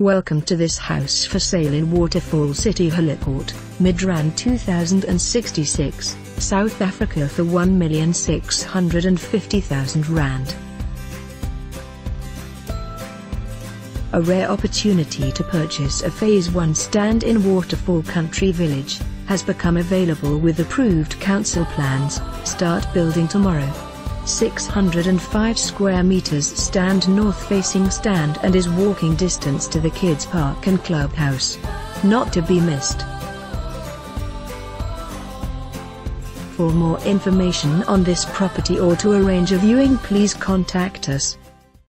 Welcome to this house for sale in Waterfall City Heliport, Midrand 2066, South Africa for 1,650,000 Rand. A rare opportunity to purchase a Phase 1 stand in Waterfall Country Village, has become available with approved council plans, start building tomorrow. 605 square meters stand north-facing stand and is walking distance to the kids park and clubhouse. Not to be missed. For more information on this property or to arrange a viewing please contact us.